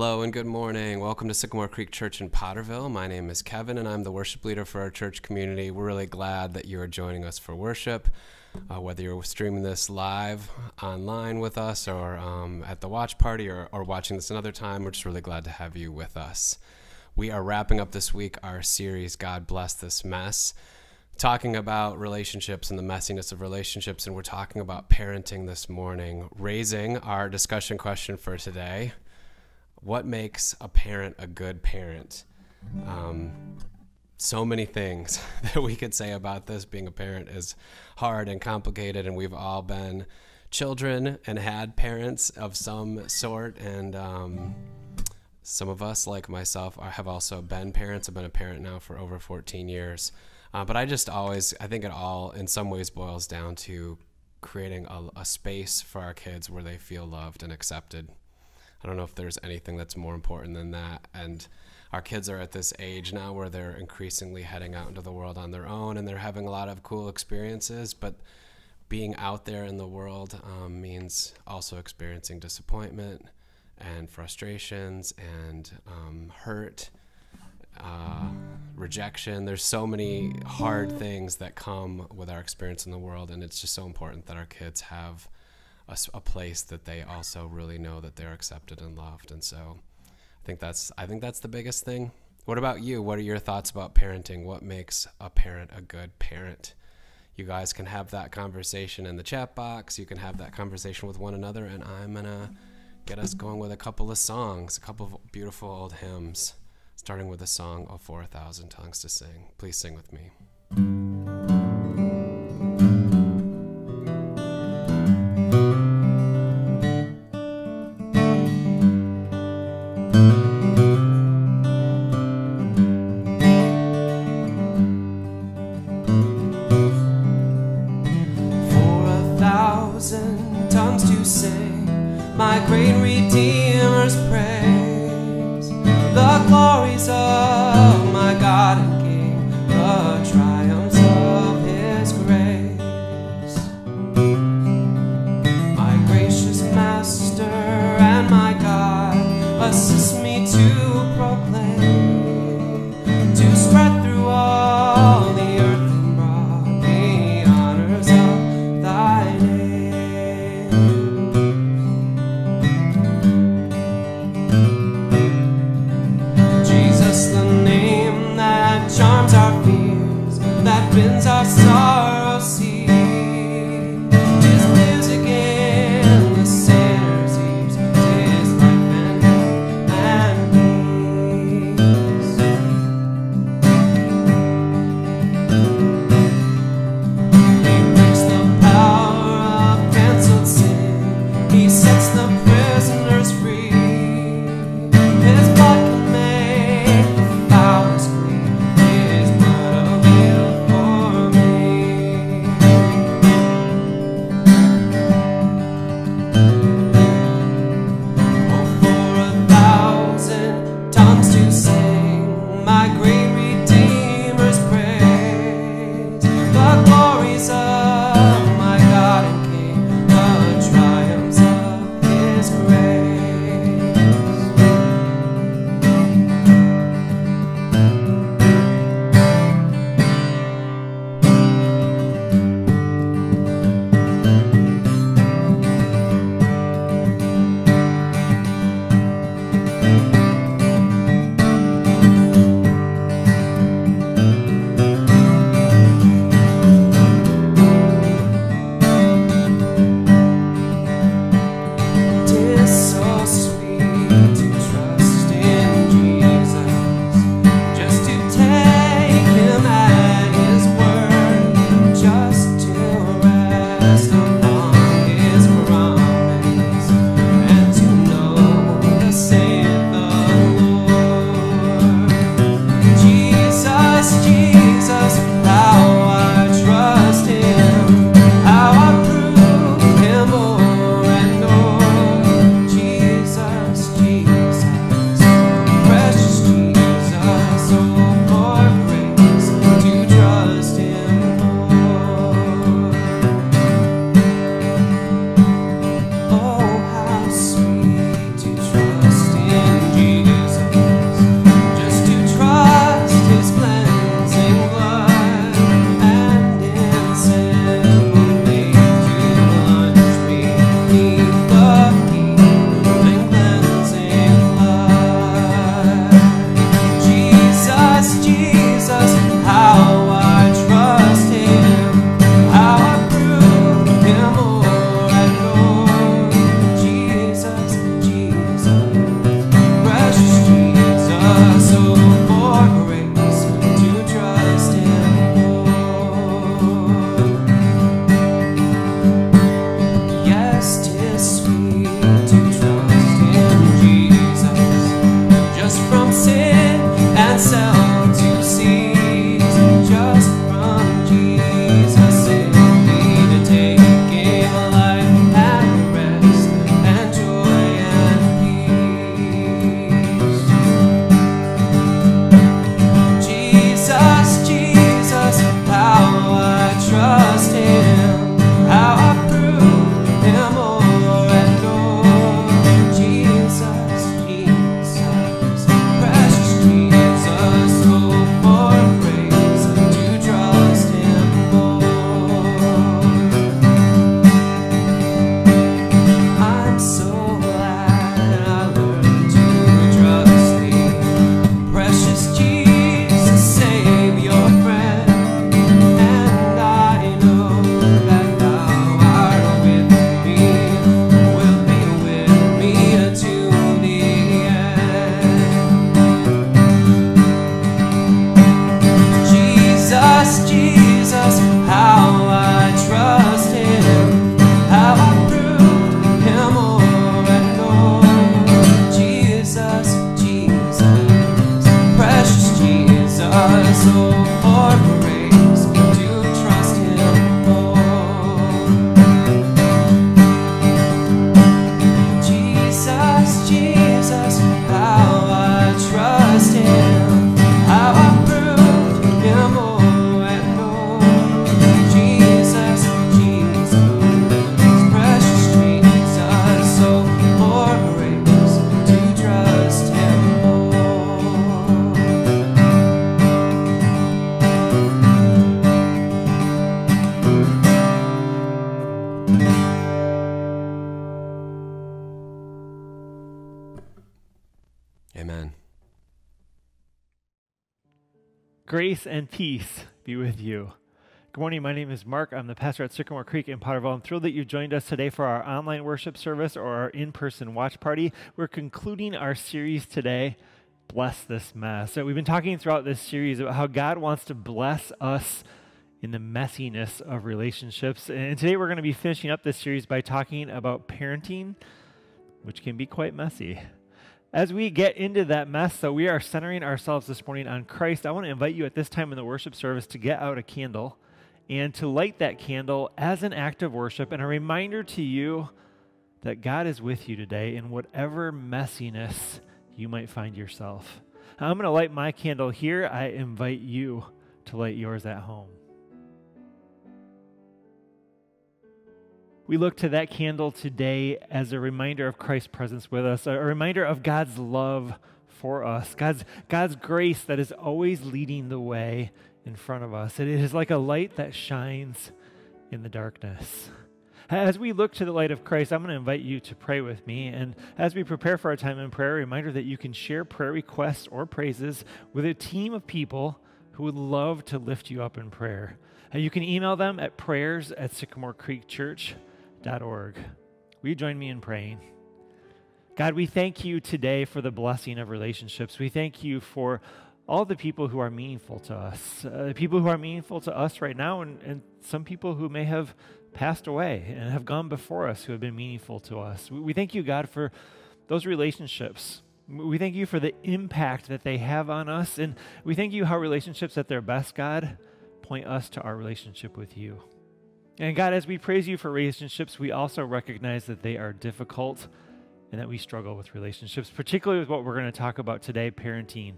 Hello and good morning. Welcome to Sycamore Creek Church in Potterville. My name is Kevin and I'm the worship leader for our church community. We're really glad that you are joining us for worship, uh, whether you're streaming this live online with us or um, at the watch party or, or watching this another time. We're just really glad to have you with us. We are wrapping up this week our series, God Bless This Mess, talking about relationships and the messiness of relationships. And we're talking about parenting this morning, raising our discussion question for today what makes a parent a good parent? Um, so many things that we could say about this. Being a parent is hard and complicated, and we've all been children and had parents of some sort. And um, some of us, like myself, have also been parents. I've been a parent now for over 14 years. Uh, but I just always, I think it all in some ways boils down to creating a, a space for our kids where they feel loved and accepted. I don't know if there's anything that's more important than that. And our kids are at this age now where they're increasingly heading out into the world on their own and they're having a lot of cool experiences. But being out there in the world um, means also experiencing disappointment and frustrations and um, hurt. Uh, rejection. There's so many hard things that come with our experience in the world, and it's just so important that our kids have a, a, place that they also really know that they're accepted and loved. And so I think that's I think that's the biggest thing. What about you? What are your thoughts about parenting? What makes a parent a good parent? You guys can have that conversation in the chat box. You can have that conversation with one another, and I'm gonna get us going with a couple of songs, a couple of beautiful old hymns, starting with a song of 4,000 tongues to sing. Please sing with me. Sin. Grace and peace be with you. Good morning. My name is Mark. I'm the pastor at Sycamore Creek in Potterville. I'm thrilled that you joined us today for our online worship service or our in person watch party. We're concluding our series today, Bless This Mess. So, we've been talking throughout this series about how God wants to bless us in the messiness of relationships. And today we're going to be finishing up this series by talking about parenting, which can be quite messy. As we get into that mess, so we are centering ourselves this morning on Christ. I want to invite you at this time in the worship service to get out a candle and to light that candle as an act of worship and a reminder to you that God is with you today in whatever messiness you might find yourself. I'm going to light my candle here. I invite you to light yours at home. We look to that candle today as a reminder of Christ's presence with us, a reminder of God's love for us, God's, God's grace that is always leading the way in front of us. It is like a light that shines in the darkness. As we look to the light of Christ, I'm going to invite you to pray with me. And as we prepare for our time in prayer, a reminder that you can share prayer requests or praises with a team of people who would love to lift you up in prayer. And you can email them at prayers at sycamorecreekchurch.org. Will you join me in praying? God, we thank you today for the blessing of relationships. We thank you for all the people who are meaningful to us, uh, people who are meaningful to us right now, and, and some people who may have passed away and have gone before us who have been meaningful to us. We, we thank you, God, for those relationships. We thank you for the impact that they have on us. And we thank you how relationships at their best, God, point us to our relationship with you. And God, as we praise you for relationships, we also recognize that they are difficult and that we struggle with relationships, particularly with what we're going to talk about today parenting.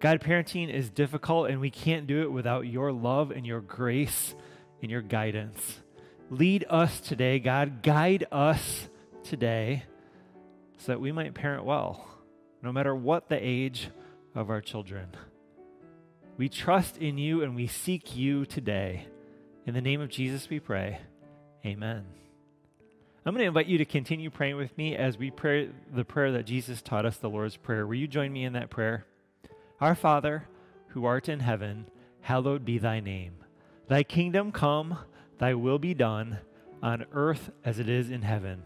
God, parenting is difficult, and we can't do it without your love and your grace and your guidance. Lead us today, God. Guide us today so that we might parent well, no matter what the age of our children. We trust in you and we seek you today. In the name of Jesus, we pray. Amen. I'm going to invite you to continue praying with me as we pray the prayer that Jesus taught us, the Lord's Prayer. Will you join me in that prayer? Our Father, who art in heaven, hallowed be thy name. Thy kingdom come, thy will be done, on earth as it is in heaven.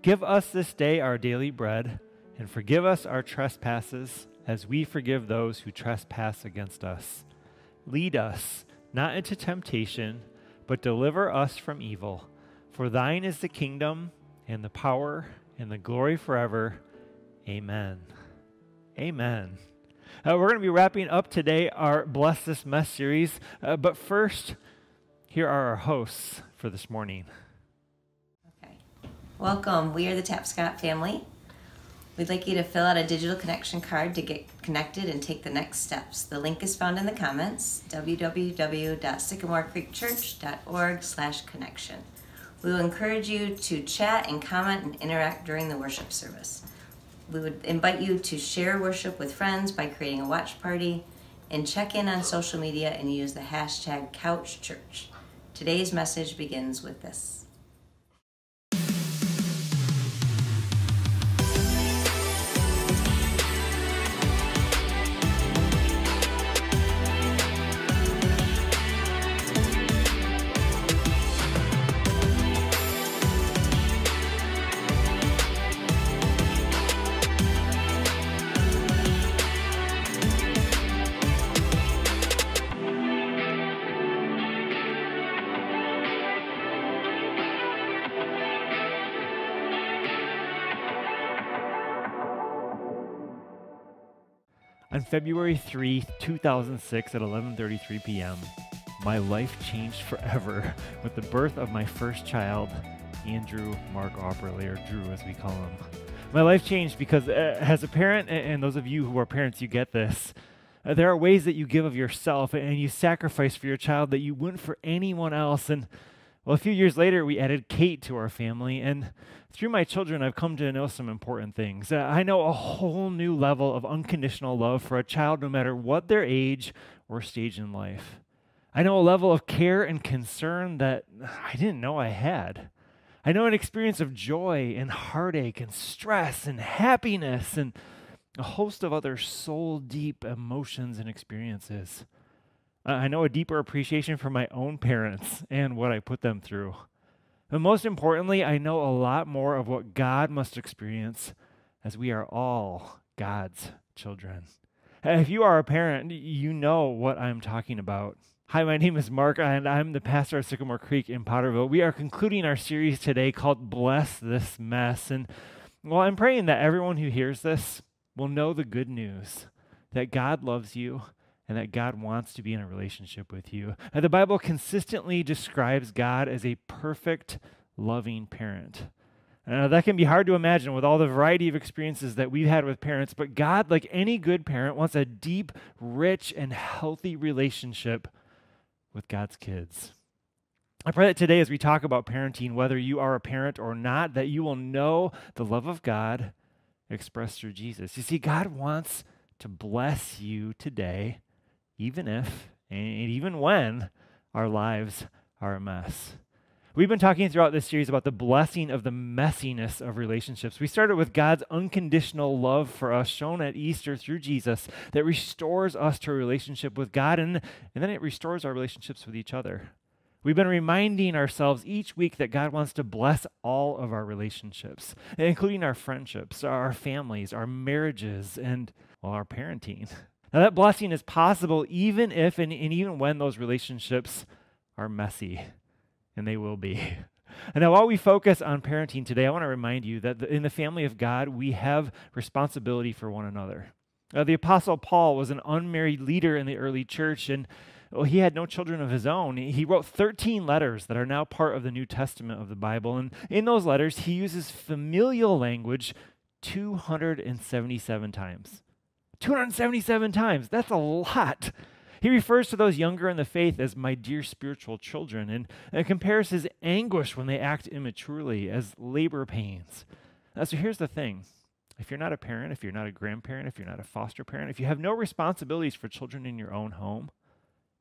Give us this day our daily bread, and forgive us our trespasses, as we forgive those who trespass against us. Lead us not into temptation, but deliver us from evil. For thine is the kingdom, and the power, and the glory forever. Amen. Amen. Uh, we're going to be wrapping up today our Bless This Mess series. Uh, but first, here are our hosts for this morning. Okay. Welcome. We are the Tapscott family. We'd like you to fill out a digital connection card to get connected and take the next steps. The link is found in the comments, www.sycamorecreekchurch.org slash connection. We will encourage you to chat and comment and interact during the worship service. We would invite you to share worship with friends by creating a watch party and check in on social media and use the hashtag CouchChurch. Today's message begins with this. February 3, 2006 at 11:33 p.m., my life changed forever with the birth of my first child, Andrew Mark Auberly, or Drew as we call him. My life changed because uh, as a parent, and those of you who are parents, you get this. Uh, there are ways that you give of yourself and you sacrifice for your child that you wouldn't for anyone else. And well, a few years later, we added Kate to our family, and through my children, I've come to know some important things. Uh, I know a whole new level of unconditional love for a child, no matter what their age or stage in life. I know a level of care and concern that I didn't know I had. I know an experience of joy and heartache and stress and happiness. And a host of other soul deep emotions and experiences. I know a deeper appreciation for my own parents and what I put them through. But most importantly, I know a lot more of what God must experience as we are all God's children. If you are a parent, you know what I'm talking about. Hi, my name is Mark, and I'm the pastor of Sycamore Creek in Potterville. We are concluding our series today called Bless This Mess. And well, I'm praying that everyone who hears this will know the good news that God loves you and that God wants to be in a relationship with you. And the Bible consistently describes God as a perfect, loving parent. Uh, that can be hard to imagine with all the variety of experiences that we've had with parents, but God, like any good parent, wants a deep, rich, and healthy relationship with God's kids. I pray that today, as we talk about parenting, whether you are a parent or not, that you will know the love of God expressed through Jesus. You see, God wants to bless you today, even if and even when our lives are a mess. We've been talking throughout this series about the blessing of the messiness of relationships. We started with God's unconditional love for us, shown at Easter through Jesus, that restores us to a relationship with God, and, and then it restores our relationships with each other. We've been reminding ourselves each week that God wants to bless all of our relationships, including our friendships, our families, our marriages, and well, our parenting. Now, that blessing is possible even if and, and even when those relationships are messy and they will be. And now, while we focus on parenting today, I want to remind you that in the family of God, we have responsibility for one another. Uh, the Apostle Paul was an unmarried leader in the early church, and well, he had no children of his own. He wrote 13 letters that are now part of the New Testament of the Bible. And in those letters, he uses familial language 277 times. 277 times. That's a lot. He refers to those younger in the faith as my dear spiritual children and, and compares his anguish when they act immaturely as labor pains. Now, so here's the thing if you're not a parent, if you're not a grandparent, if you're not a foster parent, if you have no responsibilities for children in your own home,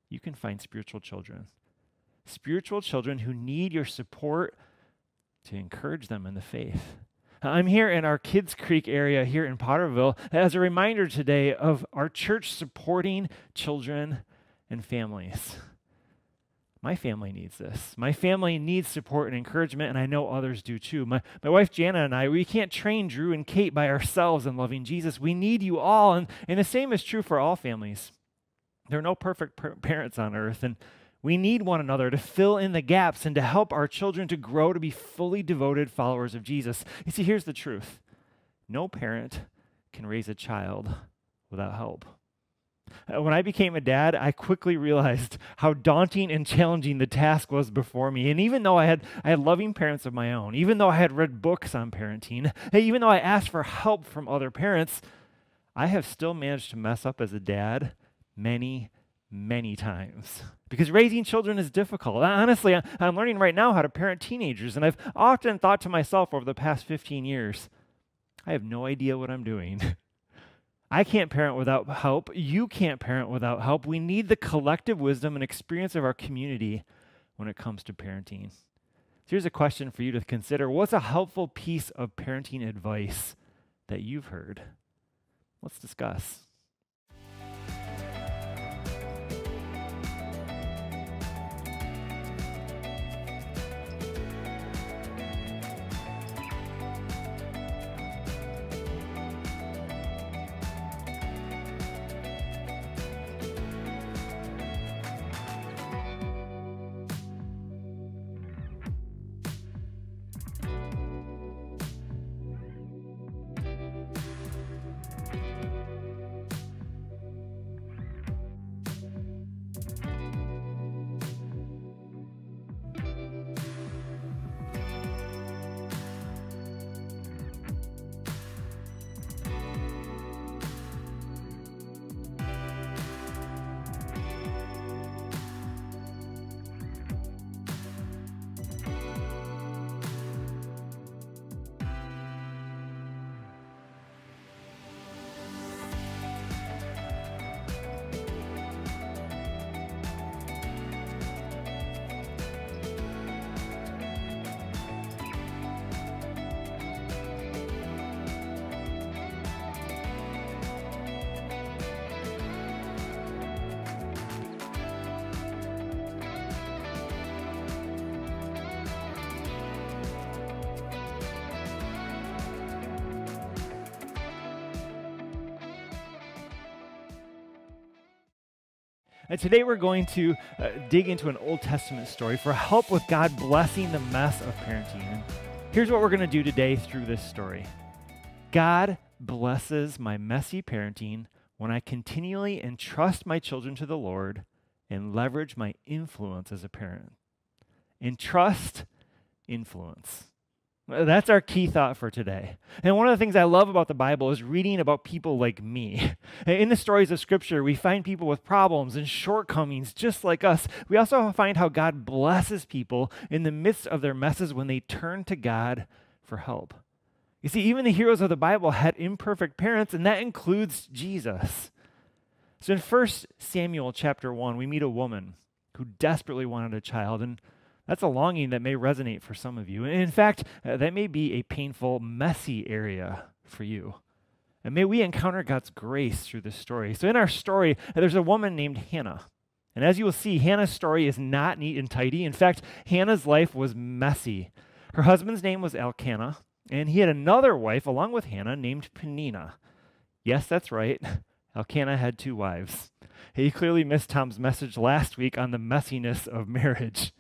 you can find spiritual children. Spiritual children who need your support to encourage them in the faith. I'm here in our Kids Creek area here in Potterville as a reminder today of our church supporting children and families. My family needs this. My family needs support and encouragement, and I know others do too. My, my wife Jana and I, we can't train Drew and Kate by ourselves in loving Jesus. We need you all, and, and the same is true for all families. There are no perfect per- parents on earth, and we need one another to fill in the gaps and to help our children to grow to be fully devoted followers of Jesus. You see, here's the truth no parent can raise a child without help. Uh, when I became a dad, I quickly realized how daunting and challenging the task was before me. And even though I had, I had loving parents of my own, even though I had read books on parenting, even though I asked for help from other parents, I have still managed to mess up as a dad many, many times because raising children is difficult. Honestly, I'm learning right now how to parent teenagers, and I've often thought to myself over the past 15 years, I have no idea what I'm doing. I can't parent without help. You can't parent without help. We need the collective wisdom and experience of our community when it comes to parenting. So here's a question for you to consider What's a helpful piece of parenting advice that you've heard? Let's discuss. And today we're going to uh, dig into an Old Testament story for help with God blessing the mess of parenting. And here's what we're going to do today through this story God blesses my messy parenting when I continually entrust my children to the Lord and leverage my influence as a parent. Entrust, influence. That's our key thought for today. And one of the things I love about the Bible is reading about people like me. In the stories of Scripture, we find people with problems and shortcomings just like us. We also find how God blesses people in the midst of their messes when they turn to God for help. You see, even the heroes of the Bible had imperfect parents, and that includes Jesus. So in 1 Samuel chapter 1, we meet a woman who desperately wanted a child, and that's a longing that may resonate for some of you. And in fact, uh, that may be a painful, messy area for you. And may we encounter God's grace through this story. So, in our story, uh, there's a woman named Hannah. And as you will see, Hannah's story is not neat and tidy. In fact, Hannah's life was messy. Her husband's name was Elkanah, and he had another wife along with Hannah named Peninnah. Yes, that's right. Elkanah had two wives. He clearly missed Tom's message last week on the messiness of marriage.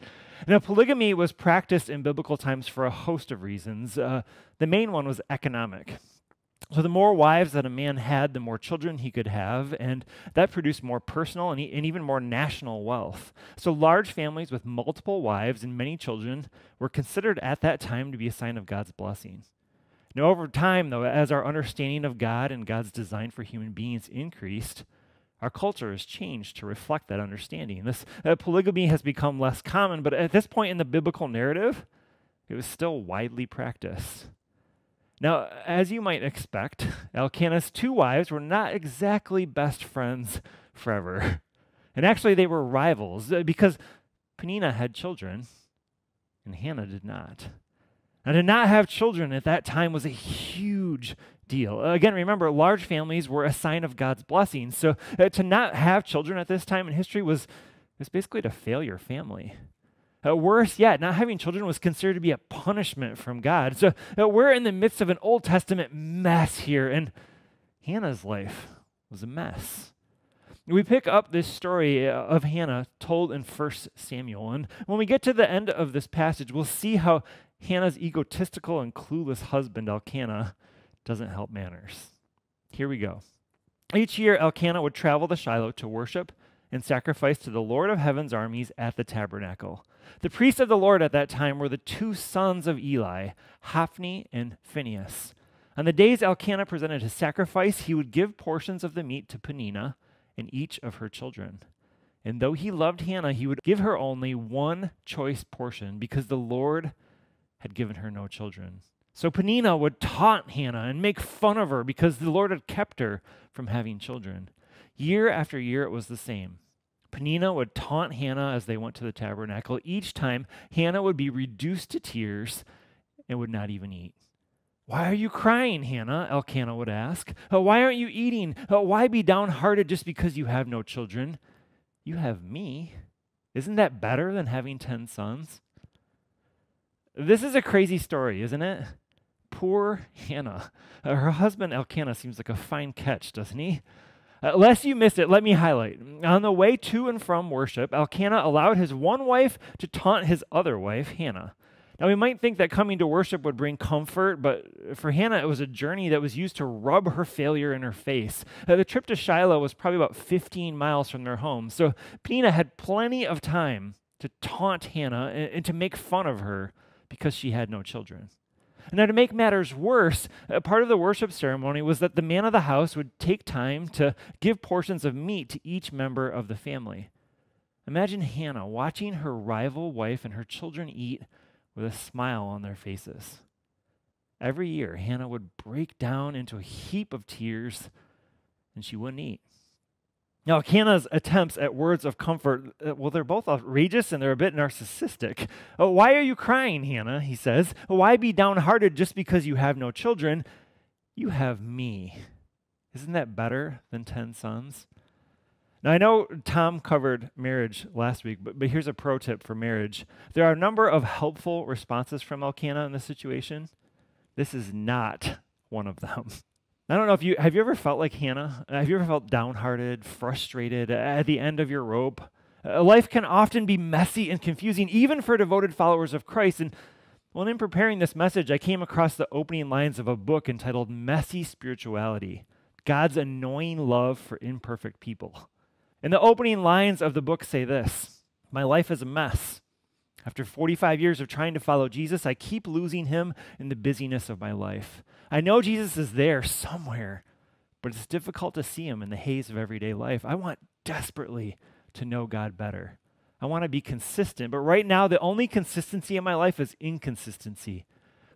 Now, polygamy was practiced in biblical times for a host of reasons. Uh, the main one was economic. So, the more wives that a man had, the more children he could have, and that produced more personal and, e- and, even more national wealth. So, large families with multiple wives and many children were considered at that time to be a sign of God's blessing. Now, over time, though, as our understanding of God and God's design for human beings increased, our culture has changed to reflect that understanding. This uh, polygamy has become less common, but at this point in the biblical narrative, it was still widely practiced. Now, as you might expect, Elkanah's two wives were not exactly best friends forever. And actually, they were rivals uh, because Peninnah had children and Hannah did not. Now, to not have children at that time was a huge deal. Again, remember, large families were a sign of God's blessing. So uh, to not have children at this time in history was, was basically to fail your family. Uh, worse yet, not having children was considered to be a punishment from God. So uh, we're in the midst of an Old Testament mess here, and Hannah's life was a mess. We pick up this story uh, of Hannah told in 1 Samuel. And when we get to the end of this passage, we'll see how Hannah's egotistical and clueless husband, Elkanah, doesn't help manners. Here we go. Each year, Elkanah would travel to Shiloh to worship and sacrifice to the Lord of heaven's armies at the tabernacle. The priests of the Lord at that time were the two sons of Eli, Hophni and Phinehas. On the days Elkanah presented his sacrifice, he would give portions of the meat to Peninnah and each of her children. And though he loved Hannah, he would give her only one choice portion because the Lord had given her no children. So Peninnah would taunt Hannah and make fun of her because the Lord had kept her from having children. Year after year, it was the same. Peninnah would taunt Hannah as they went to the tabernacle. Each time, Hannah would be reduced to tears and would not even eat. Why are you crying, Hannah? Elkanah would ask. Uh, why aren't you eating? Uh, why be downhearted just because you have no children? You have me. Isn't that better than having ten sons? This is a crazy story, isn't it? Poor Hannah. Uh, her husband Elkanah seems like a fine catch, doesn't he? Uh, lest you missed it, let me highlight. On the way to and from worship, Elkanah allowed his one wife to taunt his other wife, Hannah. Now, we might think that coming to worship would bring comfort, but for Hannah, it was a journey that was used to rub her failure in her face. Uh, the trip to Shiloh was probably about 15 miles from their home, so Peninnah had plenty of time to taunt Hannah and, and to make fun of her because she had no children. Now, to make matters worse, uh, part of the worship ceremony was that the man of the house would take time to give portions of meat to each member of the family. Imagine Hannah watching her rival wife and her children eat with a smile on their faces. Every year, Hannah would break down into a heap of tears and she wouldn't eat. Now, Hannah's attempts at words of comfort, uh, well, they're both outrageous and they're a bit narcissistic. Oh, why are you crying, Hannah? He says. Why be downhearted just because you have no children? You have me. Isn't that better than 10 sons? Now, I know Tom covered marriage last week, but, but here's a pro tip for marriage. There are a number of helpful responses from Elkanah in this situation. This is not one of them. I don't know if you have you ever felt like Hannah? Have you ever felt downhearted, frustrated, at the end of your rope? Uh, life can often be messy and confusing, even for devoted followers of Christ. And well, in preparing this message, I came across the opening lines of a book entitled Messy Spirituality God's Annoying Love for Imperfect People. And the opening lines of the book say this My life is a mess. After 45 years of trying to follow Jesus, I keep losing him in the busyness of my life. I know Jesus is there somewhere, but it's difficult to see him in the haze of everyday life. I want desperately to know God better. I want to be consistent, but right now, the only consistency in my life is inconsistency.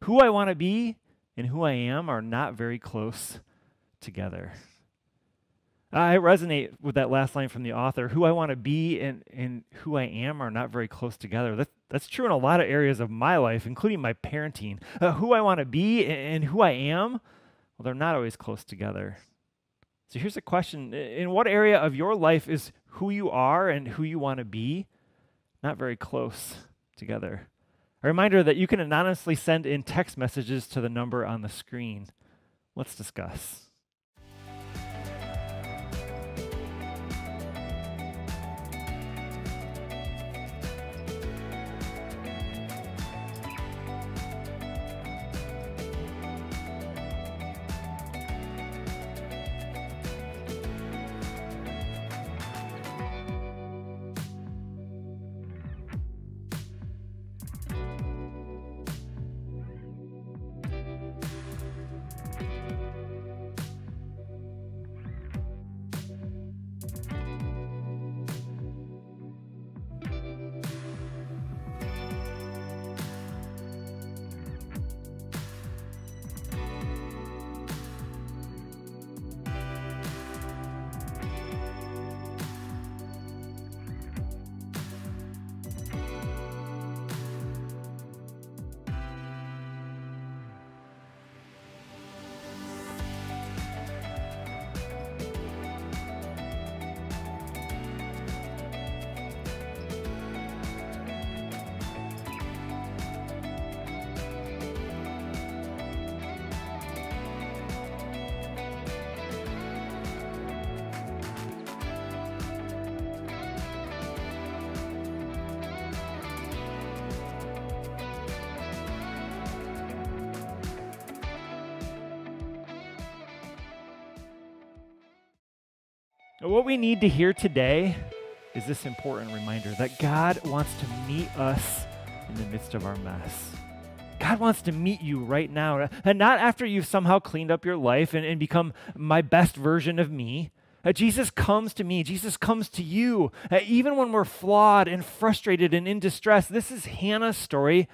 Who I want to be and who I am are not very close together. I resonate with that last line from the author. Who I want to be and, and who I am are not very close together. That, that's true in a lot of areas of my life, including my parenting. Uh, who I want to be and, and who I am, well, they're not always close together. So here's a question In what area of your life is who you are and who you want to be not very close together? A reminder that you can anonymously send in text messages to the number on the screen. Let's discuss. What we need to hear today is this important reminder that God wants to meet us in the midst of our mess. God wants to meet you right now, and not after you've somehow cleaned up your life and, and become my best version of me. Uh, Jesus comes to me. Jesus comes to you. Uh, even when we're flawed and frustrated and in distress, this is Hannah's story,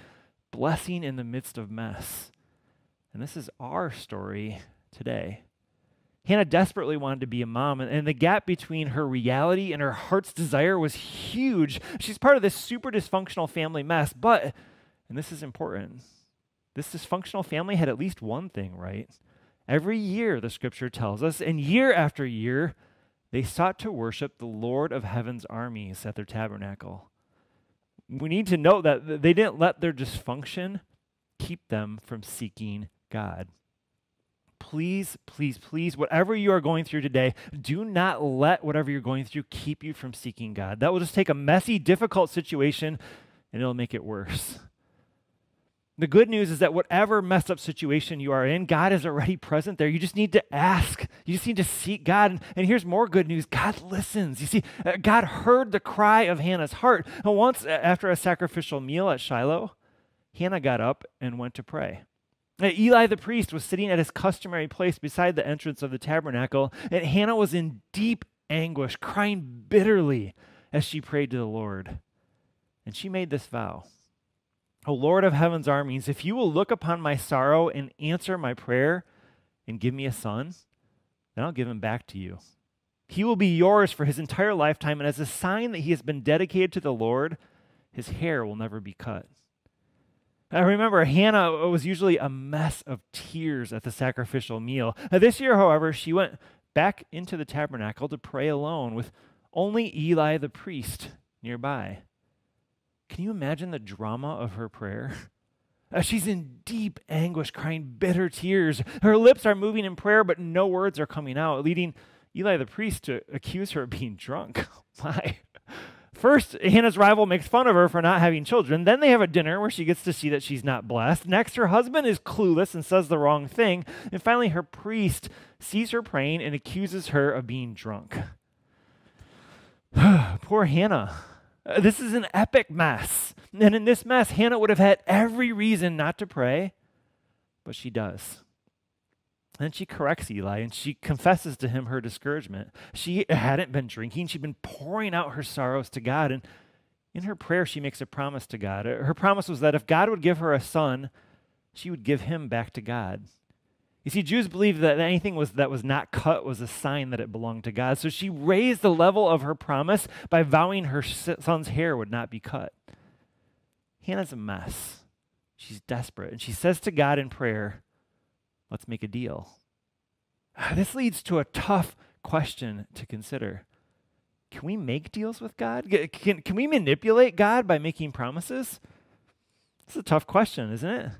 blessing in the midst of mess. And this is our story today. Hannah desperately wanted to be a mom, and, the gap between her reality and her heart's desire was huge. She's part of this super dysfunctional family mess, but, and this is important, this dysfunctional family had at least one thing right. Every year, the scripture tells us, and year after year, they sought to worship the Lord of heaven's armies at their tabernacle. We need to note that they didn't let their dysfunction keep them from seeking God please, please, please, whatever you are going through today, do not let whatever you're going through keep you from seeking God. That will just take a messy, difficult situation and it'll make it worse. The good news is that whatever messed up situation you are in, God is already present there. You just need to ask. You just need to seek God. And, here's more good news God listens. You see, uh, God heard the cry of Hannah's heart. And once, after a sacrificial meal at Shiloh, Hannah got up and went to pray. Eli the priest was sitting at his customary place beside the entrance of the tabernacle, and Hannah was in deep anguish, crying bitterly as she prayed to the Lord. And she made this vow O Lord of heaven's armies, if you will look upon my sorrow and answer my prayer and give me a son, then I'll give him back to you. He will be yours for his entire lifetime, and as a sign that he has been dedicated to the Lord, his hair will never be cut. I remember Hannah was usually a mess of tears at the sacrificial meal. This year, however, she went back into the tabernacle to pray alone with only Eli the priest nearby. Can you imagine the drama of her prayer? She's in deep anguish, crying bitter tears. Her lips are moving in prayer, but no words are coming out, leading Eli the priest to accuse her of being drunk. Why? First, Hannah's rival makes fun of her for not having children. Then they have a dinner where she gets to see that she's not blessed. Next, her husband is clueless and says the wrong thing. And finally, her priest sees her praying and accuses her of being drunk. Poor Hannah. Uh, this is an epic mess. And in this mess, Hannah would have had every reason not to pray, but she does. Then she corrects Eli and she confesses to him her discouragement. She hadn't been drinking, she'd been pouring out her sorrows to God. And in her prayer, she makes a promise to God. Her promise was that if God would give her a son, she would give him back to God. You see, Jews believed that anything was, that was not cut was a sign that it belonged to God. So she raised the level of her promise by vowing her son's hair would not be cut. Hannah's a mess. She's desperate. And she says to God in prayer, Let's make a deal. This leads to a tough question to consider. Can we make deals with God? Can, can we manipulate God by making promises? It's a tough question, isn't it?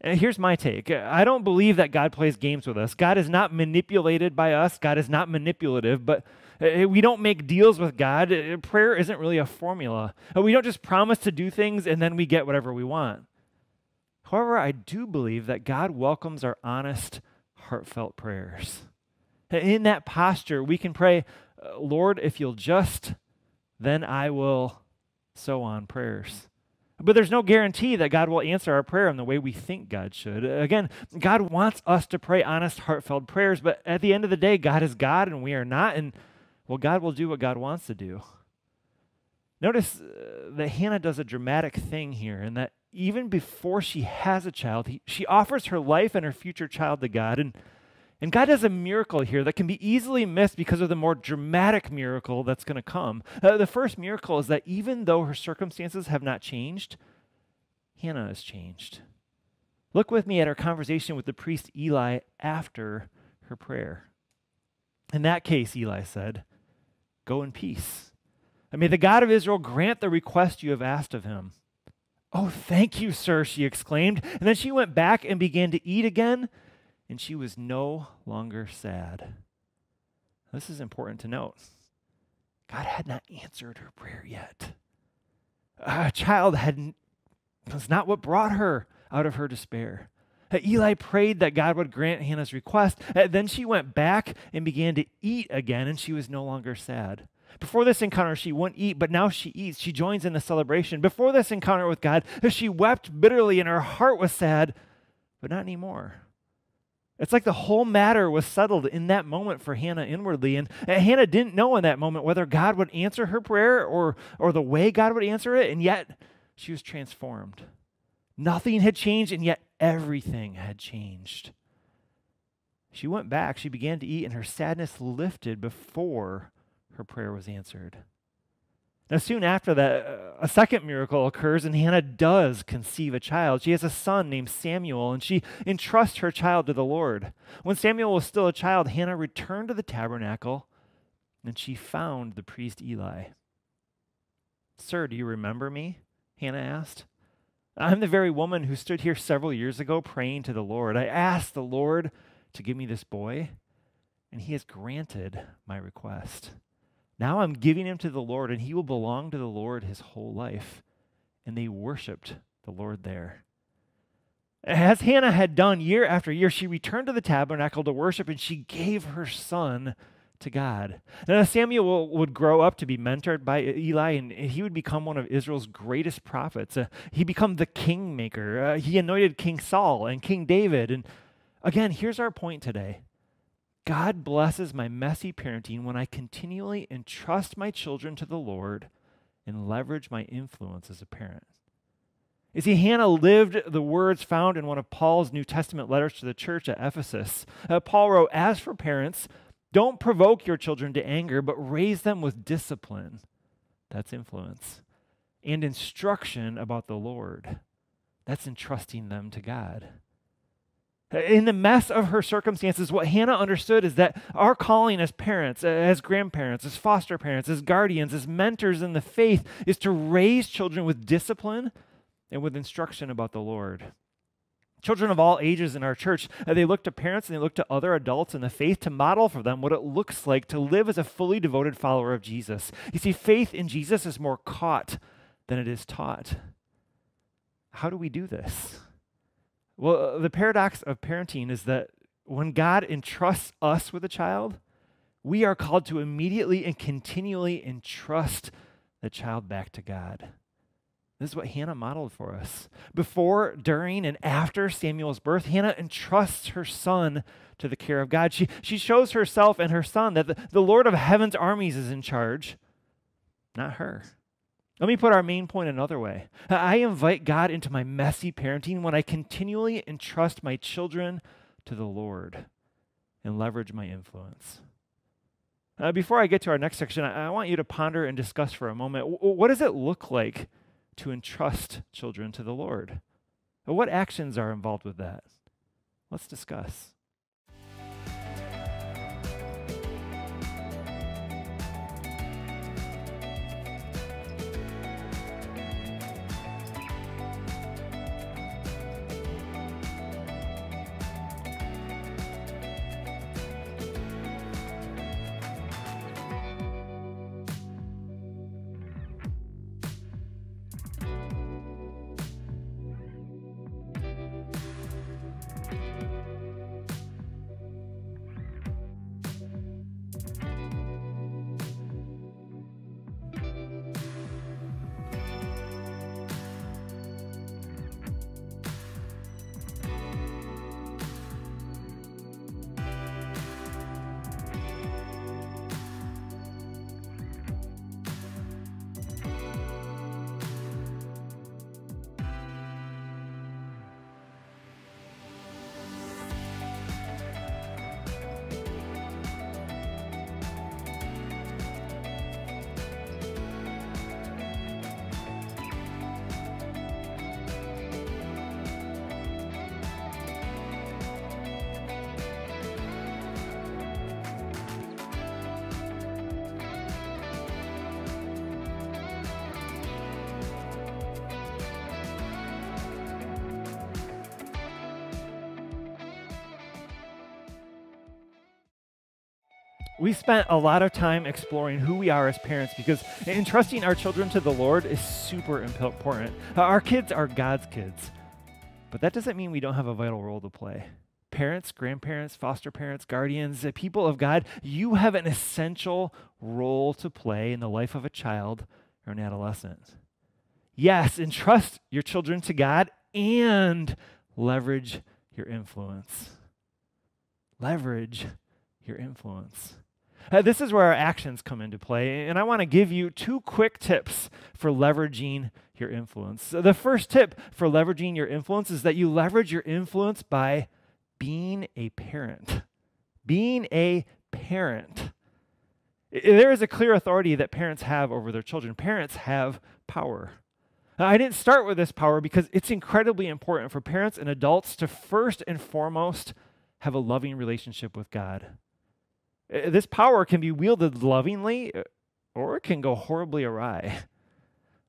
And here's my take I don't believe that God plays games with us. God is not manipulated by us, God is not manipulative, but uh, we don't make deals with God. Uh, prayer isn't really a formula. We don't just promise to do things and then we get whatever we want. However, I do believe that God welcomes our honest, heartfelt prayers. In that posture, we can pray, uh, Lord, if you'll just, then I will, so on prayers. But there's no guarantee that God will answer our prayer in the way we think God should. Again, God wants us to pray honest, heartfelt prayers, but at the end of the day, God is God and we are not, and well, God will do what God wants to do. Notice uh, that Hannah does a dramatic thing here, and that even before she has a child, he, she offers her life and her future child to God. And, and God does a miracle here that can be easily missed because of the more dramatic miracle that's going to come. Uh, the first miracle is that even though her circumstances have not changed, Hannah has changed. Look with me at her conversation with the priest Eli after her prayer. In that case, Eli said, Go in peace. And may the God of Israel grant the request you have asked of him. Oh, thank you, sir, she exclaimed. And then she went back and began to eat again, and she was no longer sad. This is important to note. God had not answered her prayer yet. A child had, was not what brought her out of her despair. Uh, Eli prayed that God would grant Hannah's request. Uh, then she went back and began to eat again, and she was no longer sad. Before this encounter, she wouldn't eat, but now she eats. She joins in the celebration. Before this encounter with God, she wept bitterly and her heart was sad, but not anymore. It's like the whole matter was settled in that moment for Hannah inwardly. And, Hannah didn't know in that moment whether God would answer her prayer or, or the way God would answer it, and yet she was transformed. Nothing had changed, and yet everything had changed. She went back, she began to eat, and her sadness lifted before her prayer was answered. Now, soon after that, uh, a second miracle occurs, and Hannah does conceive a child. She has a son named Samuel, and she entrusts her child to the Lord. When Samuel was still a child, Hannah returned to the tabernacle, and she found the priest Eli. Sir, do you remember me? Hannah asked. I'm the very woman who stood here several years ago praying to the Lord. I asked the Lord to give me this boy, and he has granted my request. Now I'm giving him to the Lord, and he will belong to the Lord his whole life. And they worshiped the Lord there. As Hannah had done year after year, she returned to the tabernacle to worship, and she gave her son to God. Now, Samuel would grow up to be mentored by Eli, and he would become one of Israel's greatest prophets. Uh, he became the kingmaker. Uh, he anointed King Saul and King David. And again, here's our point today God blesses my messy parenting when I continually entrust my children to the Lord and leverage my influence as a parent. You see, Hannah lived the words found in one of Paul's New Testament letters to the church at Ephesus. Uh, Paul wrote, As for parents, don't provoke your children to anger, but raise them with discipline. That's influence. And instruction about the Lord. That's entrusting them to God. In the mess of her circumstances, what Hannah understood is that our calling as parents, as grandparents, as foster parents, as guardians, as mentors in the faith is to raise children with discipline and with instruction about the Lord. Children of all ages in our church, uh, they look to parents and they look to other adults in the faith to model for them what it looks like to live as a fully devoted follower of Jesus. You see, faith in Jesus is more caught than it is taught. How do we do this? Well, uh, the paradox of parenting is that when God entrusts us with a child, we are called to immediately and continually entrust the child back to God. This is what Hannah modeled for us. Before, during, and after Samuel's birth, Hannah entrusts her son to the care of God. She, she shows herself and her son that the, the Lord of heaven's armies is in charge, not her. Let me put our main point another way. I invite God into my messy parenting when I continually entrust my children to the Lord and leverage my influence. Uh, before I get to our next section, I, I, want you to ponder and discuss for a moment w- what does it look like to entrust children to the Lord? What actions are involved with that? Let's discuss. We spent a lot of time exploring who we are as parents because entrusting our children to the Lord is super important. Uh, our kids are God's kids, but that doesn't mean we don't have a vital role to play. Parents, grandparents, foster parents, guardians, people of God, you have an essential role to play in the life of a child or an adolescent. Yes, entrust your children to God and leverage your influence. Leverage your influence. Uh, this is where our actions come into play, and I want to give you two quick tips for leveraging your influence. So the first tip for leveraging your influence is that you leverage your influence by being a parent. Being a parent. There is a clear authority that parents have over their children. Parents have power. I didn't start with this power because it's incredibly important for parents and adults to first and foremost have a loving relationship with God. Uh, this power can be wielded lovingly uh, or it can go horribly awry.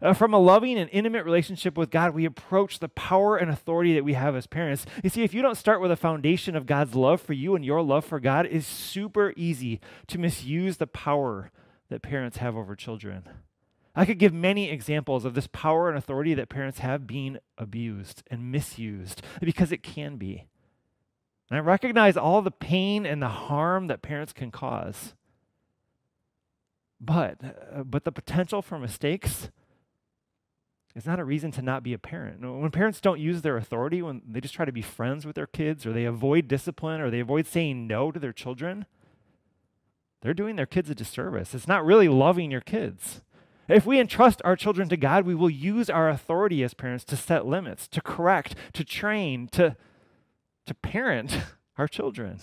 Uh, from a loving and intimate relationship with God, we approach the power and authority that we have as parents. You see, if you don't start with a foundation of God's love for you and your love for God, it's super easy to misuse the power that parents have over children. I could give many examples of this power and authority that parents have being abused and misused because it can be. And I recognize all the pain and the harm that parents can cause. But, uh, but the potential for mistakes is not a reason to not be a parent. When parents don't use their authority, when they just try to be friends with their kids, or they avoid discipline, or they avoid saying no to their children, they're doing their kids a disservice. It's not really loving your kids. If we entrust our children to God, we will use our authority as parents to set limits, to correct, to train, to, to parent our children.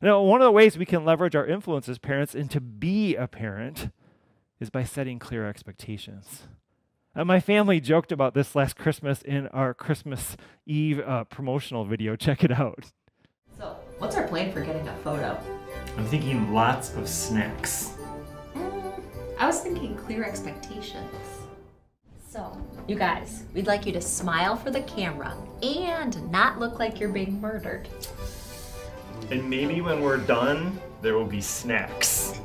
Now, one of the ways we can leverage our influence as parents and to be a parent is by setting clear expectations. Uh, my family joked about this last Christmas in our Christmas Eve uh, promotional video. Check it out. So, what's our plan for getting a photo? I'm thinking lots of snacks. Mm, I was thinking clear expectations. So, you guys, we'd like you to smile for the camera and not look like you're being murdered. And maybe when we're done, there will be snacks.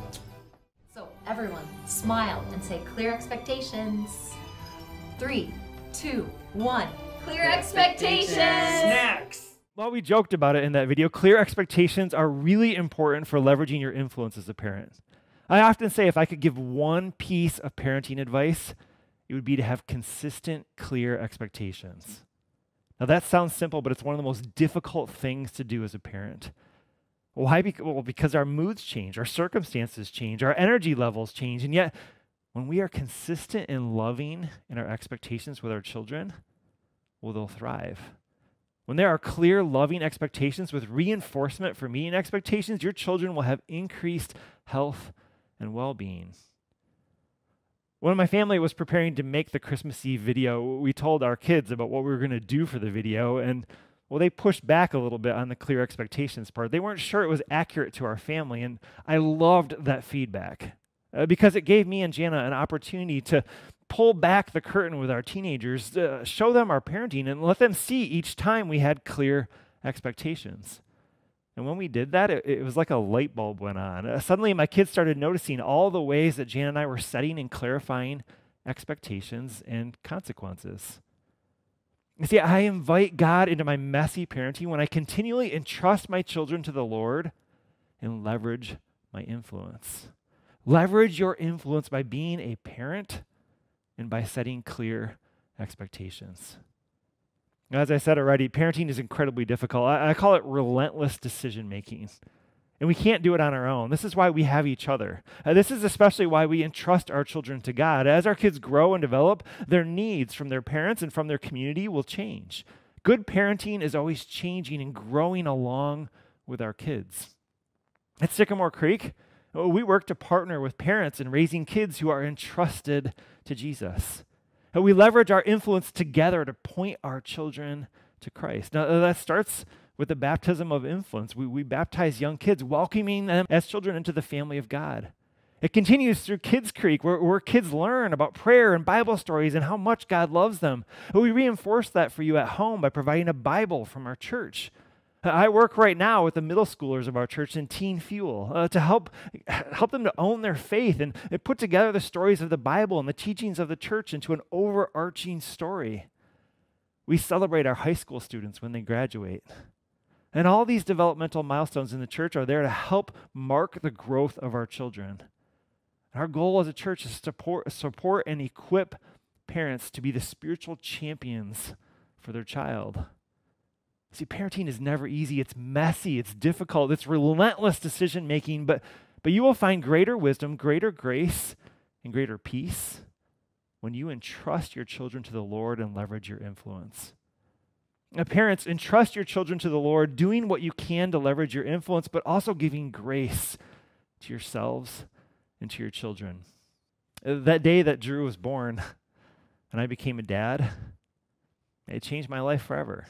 So, everyone, smile and say clear expectations. Three, two, one. Clear expectations! Snacks! While we joked about it in that video, clear expectations are really important for leveraging your influence as a parent. I often say if I could give one piece of parenting advice, it would be to have consistent, clear expectations. Now, that sounds simple, but it's one of the most difficult things to do as a parent. Why? Well, because our moods change, our circumstances change, our energy levels change. And yet, when we are consistent in loving in our expectations with our children, well, they'll thrive. When there are clear, loving expectations with reinforcement for meeting expectations, your children will have increased health and well being. When my family was preparing to make the Christmas Eve video, we told our kids about what we were going to do for the video, and well, they pushed back a little bit on the clear expectations part. They weren't sure it was accurate to our family, and I loved that feedback uh, because it gave me and Jana an opportunity to pull back the curtain with our teenagers, uh, show them our parenting, and let them see each time we had clear expectations. And when we did that, it, it was like a light bulb went on. Uh, suddenly, my kids started noticing all the ways that Jan and I were setting and clarifying expectations and consequences. You see, I invite God into my messy parenting when I continually entrust my children to the Lord and leverage my influence. Leverage your influence by being a parent and by setting clear expectations. As I said already, parenting is incredibly difficult. I, I call it relentless decision making. And we can't do it on our own. This is why we have each other. Uh, this is especially why we entrust our children to God. As our kids grow and develop, their needs from their parents and from their community will change. Good parenting is always changing and growing along with our kids. At Sycamore Creek, we work to partner with parents in raising kids who are entrusted to Jesus. And we leverage our influence together to point our children to Christ. Now, uh, that starts with the baptism of influence. We, we baptize young kids, welcoming them as children into the family of God. It continues through Kids Creek, where, where kids learn about prayer and Bible stories and how much God loves them. We reinforce that for you at home by providing a Bible from our church. I work right now with the middle schoolers of our church in Teen Fuel uh, to help help them to own their faith and, and put together the stories of the Bible and the teachings of the church into an overarching story. We celebrate our high school students when they graduate. And all these developmental milestones in the church are there to help mark the growth of our children. Our goal as a church is to support, support and equip parents to be the spiritual champions for their child. See, parenting is never easy. It's messy, it's difficult, it's relentless decision making, but, but you will find greater wisdom, greater grace, and greater peace when you entrust your children to the Lord and leverage your influence. Now, parents, entrust your children to the Lord, doing what you can to leverage your influence, but also giving grace to yourselves and to your children. That day that Drew was born and I became a dad, it changed my life forever.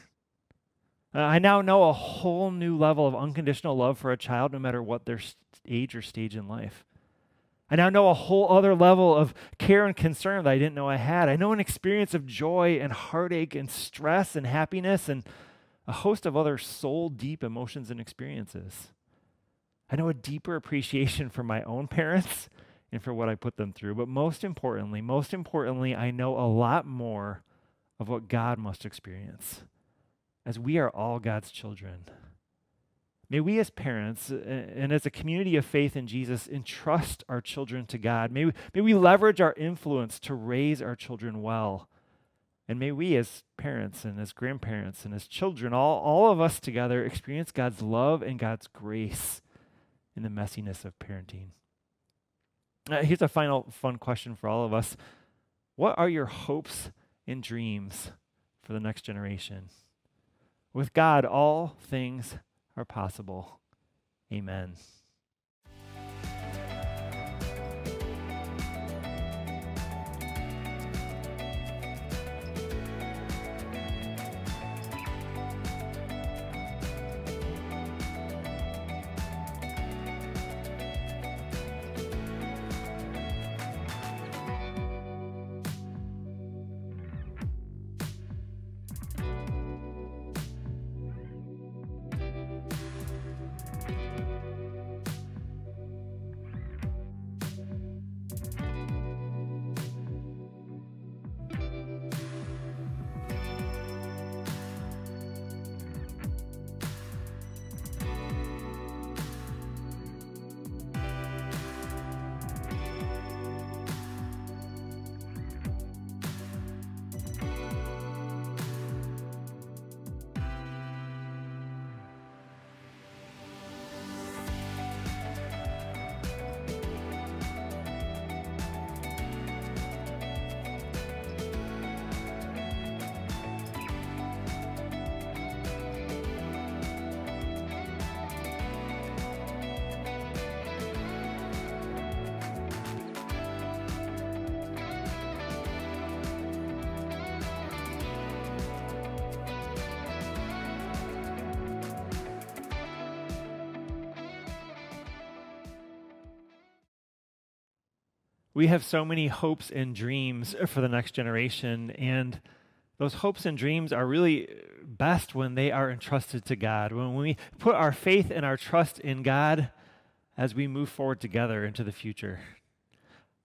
Uh, I now know a whole new level of unconditional love for a child, no matter what their age or stage in life. I now know a whole other level of care and concern that I didn't know I had. I know an experience of joy and heartache and stress and happiness and a host of other soul deep emotions and experiences. I know a deeper appreciation for my own parents and for what I put them through. But most importantly, most importantly, I know a lot more of what God must experience as we are all God's children. May we, as parents and as a community of faith in Jesus, entrust our children to God. May we, may we leverage our influence to raise our children well. And may we, as parents and as grandparents and as children, all, all of us together, experience God's love and God's grace in the messiness of parenting. Uh, here's a final fun question for all of us What are your hopes and dreams for the next generation? With God, all things are possible. Amen. We have so many hopes and dreams for the next generation, and those hopes and dreams are really best when they are entrusted to God. When we put our faith and our trust in God as we move forward together into the future.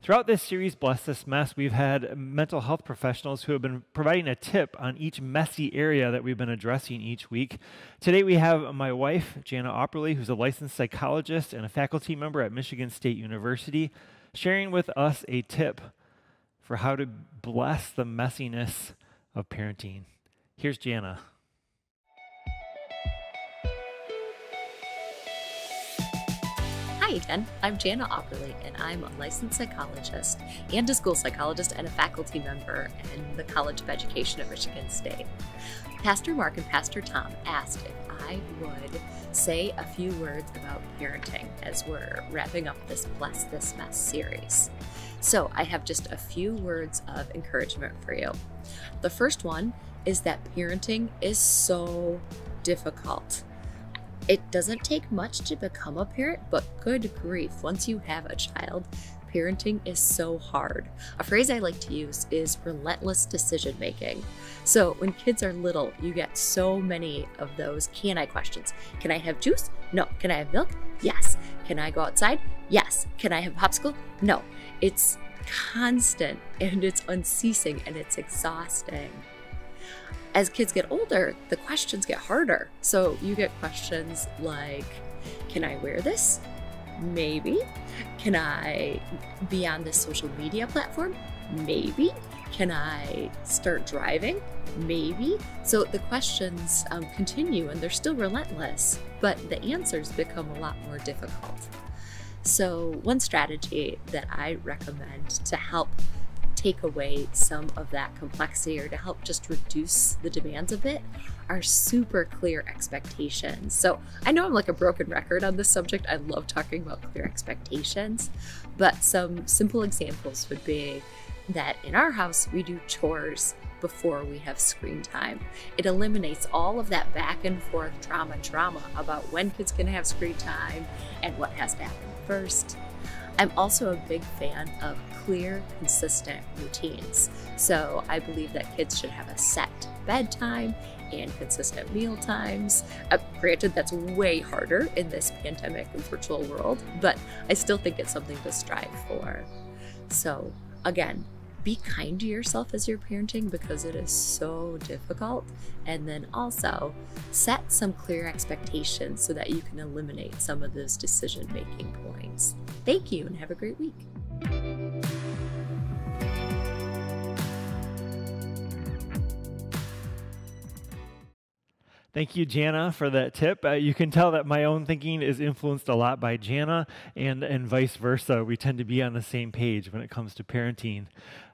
Throughout this series, Bless This Mess, we've had mental health professionals who have been providing a tip on each messy area that we've been addressing each week. Today, we have my wife, Jana Aupperlee, who's a licensed psychologist and a faculty member at Michigan State University, sharing with us a tip for how to bless the messiness of parenting. Here's Jana. Hi again, I'm Jana Aupperlee, and I'm a licensed psychologist and a school psychologist and a faculty member in the College of Education at Michigan State. Pastor Mark and Pastor Tom asked if I would say a few words about parenting as we're wrapping up this Bless This Mess series. So I have just a few words of encouragement for you. The first one is that parenting is so difficult. It doesn't take much to become a parent, but good grief, once you have a child, parenting is so hard. A phrase I like to use is relentless decision making. So, when kids are little, you get so many of those can I questions. Can I have juice? No. Can I have milk? Yes. Can I go outside? Yes. Can I have popsicle? No. It's constant and it's unceasing and it's exhausting as kids get older, the questions get harder. So you get questions like Can I wear this? Maybe. Can I be on this social media platform? Maybe. Can I start driving? Maybe. So the questions um, continue and they're still relentless, but the answers become a lot more difficult. So, one strategy that I recommend to help take away some of that complexity or to help just reduce the demands a bit are super clear expectations. So I know I'm like a broken record on this subject. I love talking about clear expectations, but some simple examples would be that in our house, we do chores before we have screen time. It eliminates all of that back and forth drama drama about when kids can have screen time and what has to happen first. I'm also a big fan of clear, consistent routines. So I believe that kids should have a set bedtime and consistent meal times. Uh, granted, that's way harder in this pandemic and virtual world, but I still think it's something to strive for. So, again, be kind to yourself as you're parenting because it is so difficult. And then also set some clear expectations so that you can eliminate some of those decision making points. Thank you and have a great week. Thank you, Jana, for that tip. Uh, you can tell that my own thinking is influenced a lot by Jana, and, and vice versa. We tend to be on the same page when it comes to parenting.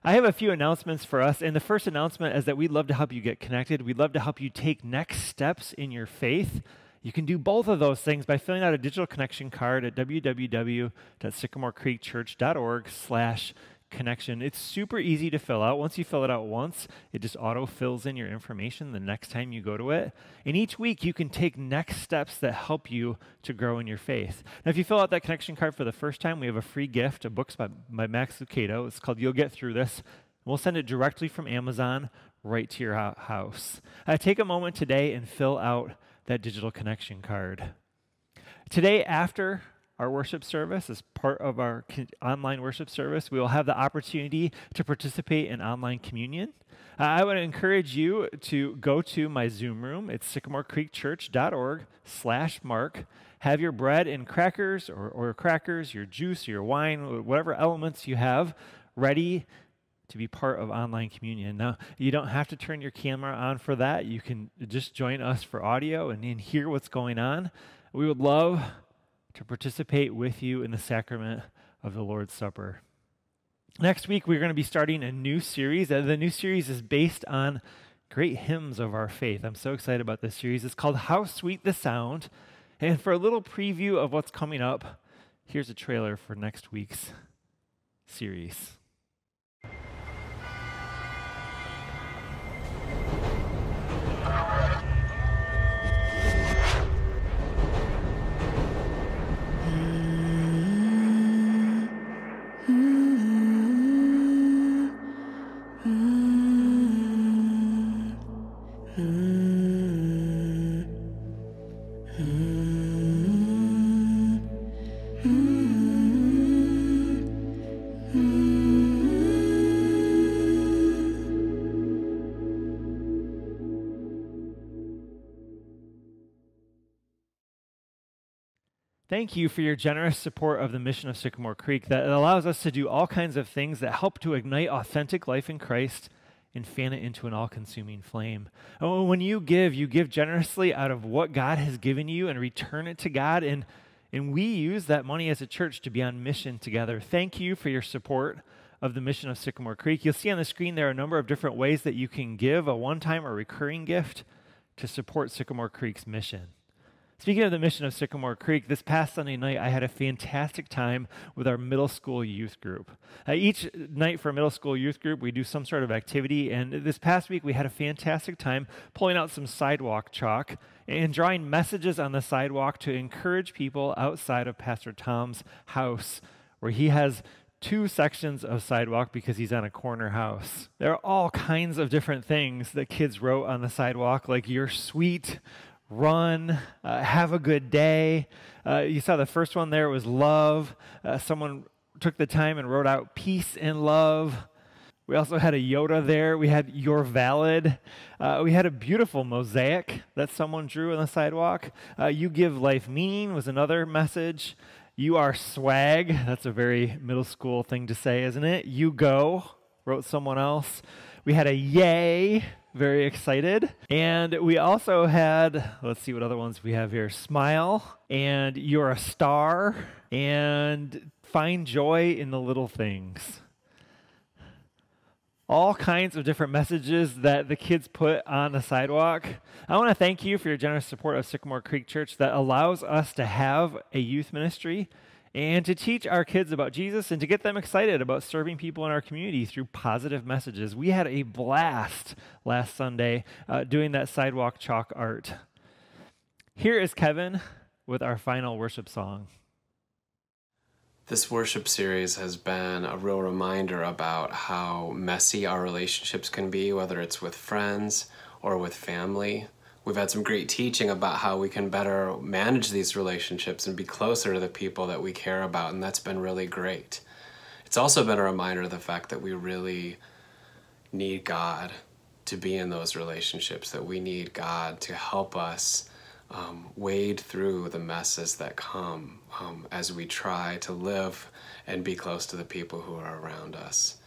I have a few announcements for us, and the first announcement is that we'd love to help you get connected. We'd love to help you take next steps in your faith. You can do both of those things by filling out a digital connection card at www.sycamorecreekchurch.org slash connection. It's super easy to fill out. Once you fill it out once, it just auto fills in your information the next time you go to it. And each week, you can take next steps that help you to grow in your faith. Now, if you fill out that connection card for the first time, we have a free gift, a book by, by Max Lucado. It's called You'll Get Through This. We'll send it directly from Amazon right to your house. Uh, take a moment today and fill out that digital connection card. Today, after our worship service, as part of our online worship service, we will have the opportunity to participate in online communion. Uh, I would encourage you to go to my Zoom room. It's sycamorecreekchurch.org slash mark. Have your bread and crackers or, or crackers, your juice, your wine, whatever elements you have ready to be part of online communion. Now, you don't have to turn your camera on for that. You can just join us for audio and, and hear what's going on. We would love to participate with you in the sacrament of the Lord's Supper. Next week, we're going to be starting a new series. Uh, the new series is based on great hymns of our faith. I'm so excited about this series. It's called How Sweet the Sound. And for a little preview of what's coming up, here's a trailer for next week's series. Thank you for your generous support of the mission of Sycamore Creek that allows us to do all kinds of things that help to ignite authentic life in Christ and fan it into an all consuming flame. when you give, you give generously out of what God has given you and return it to God. And, and we use that money as a church to be on mission together. Thank you for your support of the mission of Sycamore Creek. You'll see on the screen there are a number of different ways that you can give a one time or recurring gift to support Sycamore Creek's mission. Speaking of the mission of Sycamore Creek, this past Sunday night I had a fantastic time with our middle school youth group. Uh, each night for a middle school youth group, we do some sort of activity, and this past week we had a fantastic time pulling out some sidewalk chalk and drawing messages on the sidewalk to encourage people outside of Pastor Tom's house, where he has two sections of sidewalk because he's on a corner house. There are all kinds of different things that kids wrote on the sidewalk, like "You're sweet," run, uh, have a good day. Uh, you saw the first one there was love. Uh, someone took the time and wrote out peace and love. We also had a Yoda there. We had You're Valid. Uh, we had a beautiful mosaic that someone drew on the sidewalk. Uh, you Give Life Meaning was another message. You Are Swag. That's a very middle school thing to say, isn't it? You Go, wrote someone else. We had a Yay very excited. And we also had, let's see what other ones we have here Smile, and You're a Star, and Find Joy in the Little Things. All kinds of different messages that the kids put on the sidewalk. I want to thank you for your generous support of Sycamore Creek Church that allows us to have a youth ministry and to teach our kids about Jesus and to get them excited about serving people in our community through positive messages. We had a blast last Sunday uh, doing that sidewalk chalk art. Here is Kevin with our final worship song. This worship series has been a real reminder about how messy our relationships can be, whether it's with friends or with family. We've had some great teaching about how we can better manage these relationships and be closer to the people that we care about, and that's been really great. It's also been a reminder of the fact that we really need God to be in those relationships, that we need God to help us um, wade through the messes that come um, as we try to live and be close to the people who are around us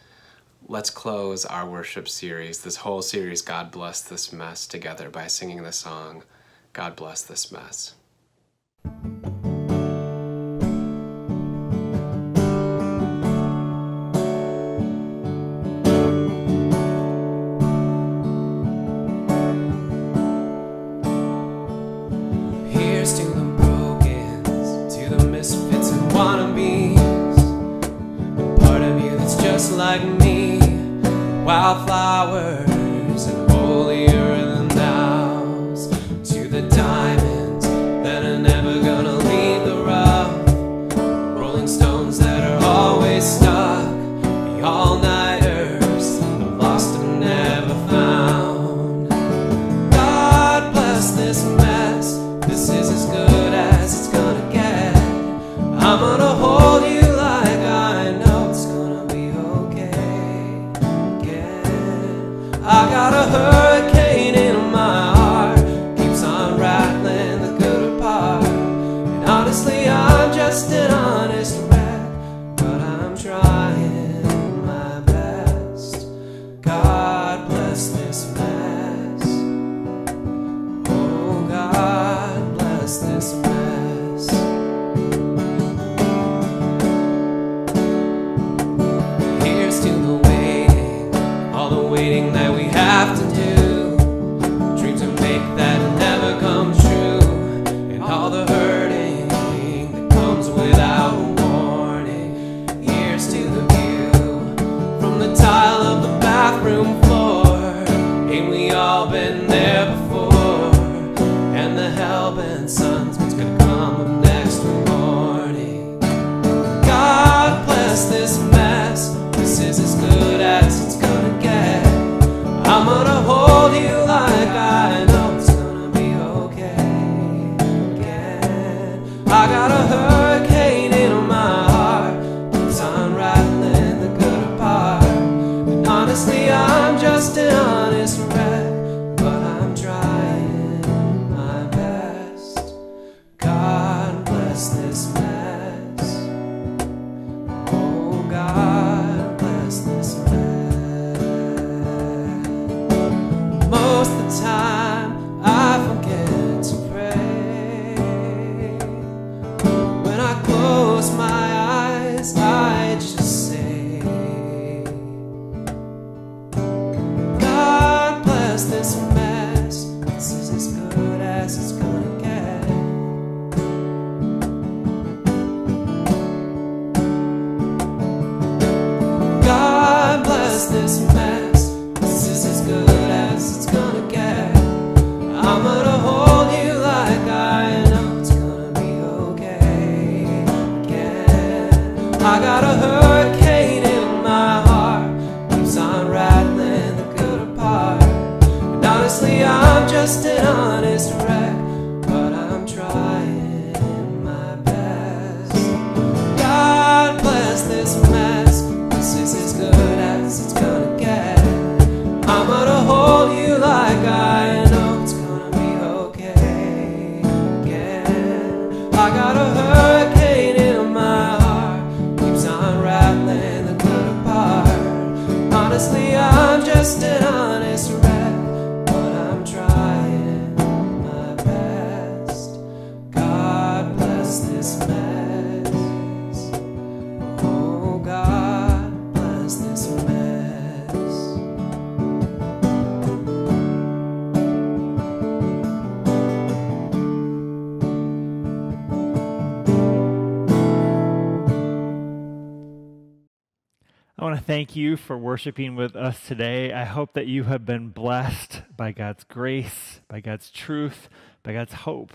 let's close our worship series, this whole series, God Bless This Mess, together by singing the song, God Bless This Mess. thank you for worshiping with us today. I hope that you have been blessed by God's grace, by God's truth, by God's hope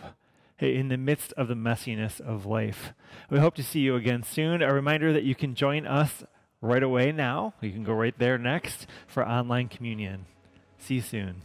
in the midst of the messiness of life. We hope to see you again soon. A reminder that you can join us right away now. You can go right there next for online communion. See you soon.